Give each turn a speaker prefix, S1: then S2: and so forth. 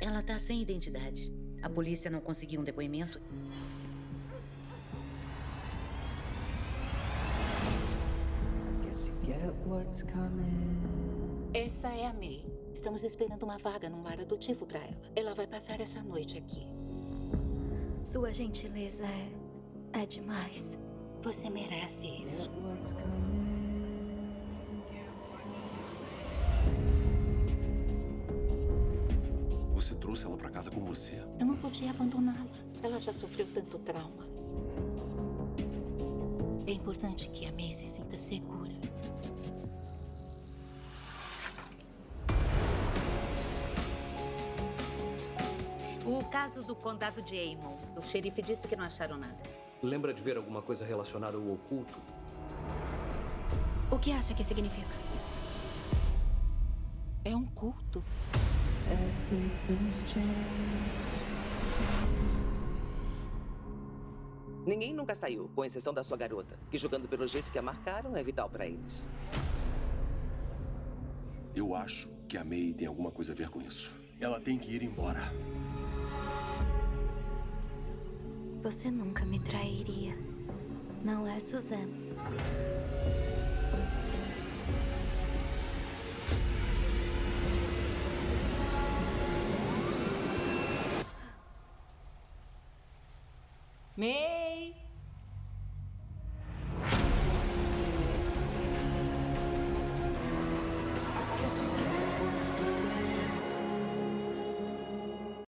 S1: Ela tá sem identidade. A polícia não conseguiu um depoimento.
S2: Essa é a May. Estamos esperando uma vaga num lar adotivo para ela. Ela vai passar essa noite aqui.
S3: Sua gentileza é. é demais.
S2: Você merece isso.
S4: Você trouxe ela para casa com você.
S2: Eu não podia abandoná-la. Ela já sofreu tanto trauma. É importante que a May se sinta segura.
S5: O caso do condado de Amon. O xerife disse que não acharam nada.
S6: Lembra de ver alguma coisa relacionada ao oculto?
S3: O que acha que significa?
S2: É um culto.
S7: Ninguém nunca saiu, com exceção da sua garota, que jogando pelo jeito que a marcaram é vital para eles.
S4: Eu acho que a May tem alguma coisa a ver com isso. Ela tem que ir embora.
S3: Você nunca me trairia. Não é, Suzanne?
S2: May!